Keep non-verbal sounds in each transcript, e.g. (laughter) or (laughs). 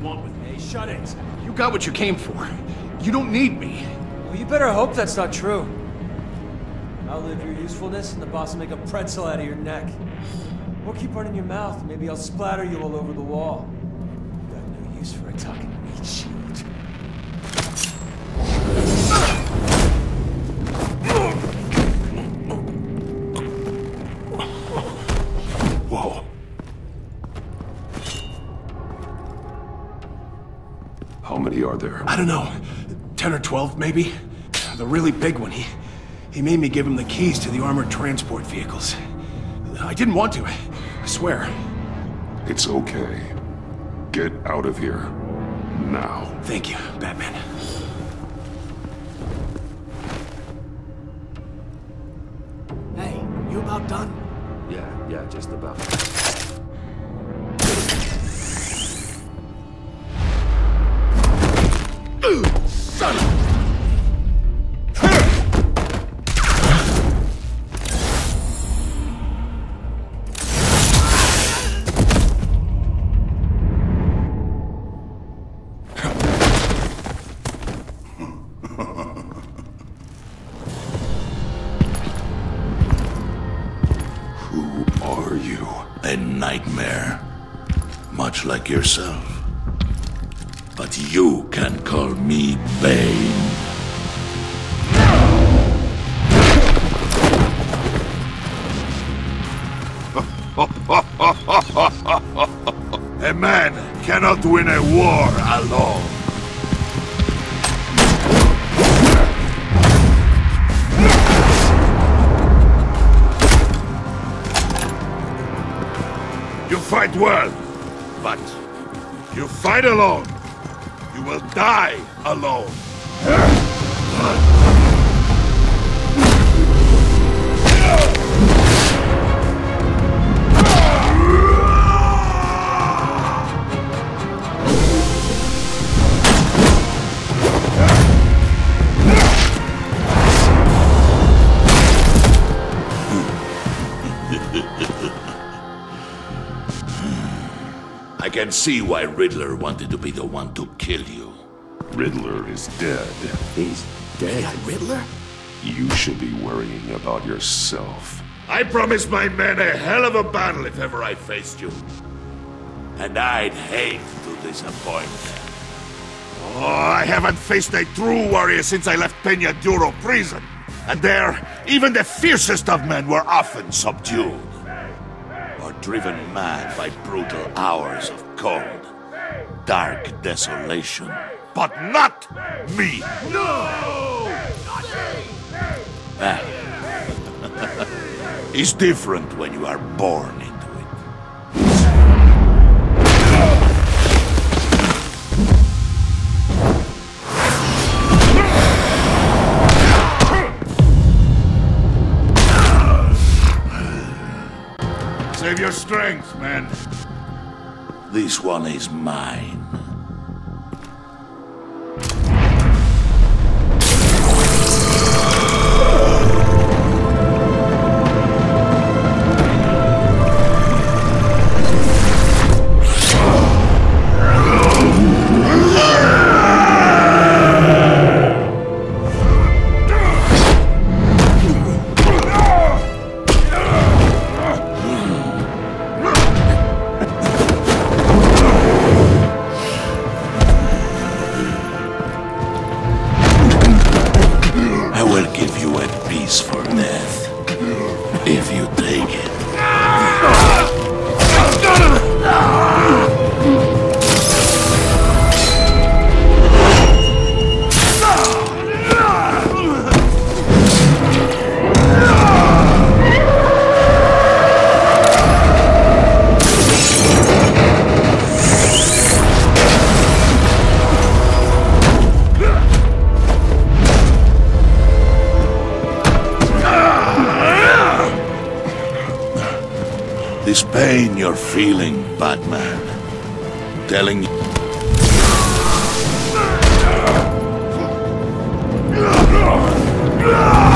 want with me. Hey, shut it. You got what you came for. You don't need me. Well, you better hope that's not true. I'll live your usefulness, and the boss will make a pretzel out of your neck. Or keep running your mouth, maybe I'll splatter you all over the wall. Got no use for a talking meat shield. Whoa. Many are there? I don't know. 10 or 12, maybe? The really big one, he... He made me give him the keys to the armored transport vehicles. I didn't want to, I swear. It's okay. Get out of here. Now. Thank you, Batman. Hey, you about done? Yeah, yeah, just about. Nightmare. Much like yourself. But you can call me Bane. (laughs) A man cannot win a war alone. You fight well, but you fight alone. You will die alone. Can see why Riddler wanted to be the one to kill you. Riddler is dead. He's dead. Riddler? You should be worrying about yourself. I promised my men a hell of a battle if ever I faced you. And I'd hate to disappoint. Oh, I haven't faced a true warrior since I left Peña Duro prison. And there, even the fiercest of men were often subdued. Driven mad by brutal hours of cold, dark desolation. But not me! No! That (laughs) is different when you are born your strength, man. This one is mine. Pain you're feeling, Batman. Telling you. (laughs)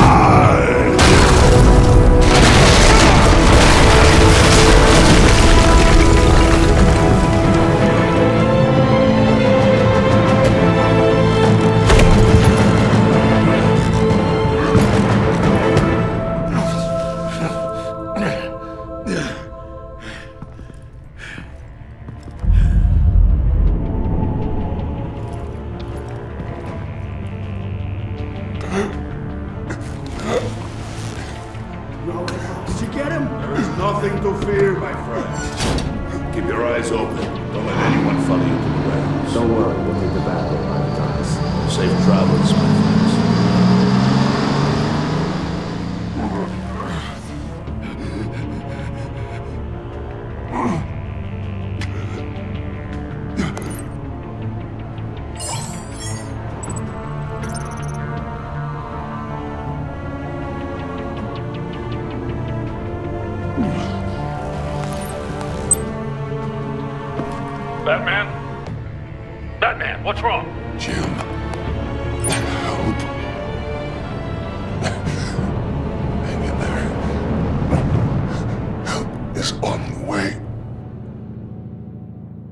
Did you get him? There is nothing to fear, my friend. Keep your eyes open. Don't let anyone follow you to the grounds. Don't worry, we'll take the battle by the docks. Safe travels, my friends. What's wrong? Jim. Hope.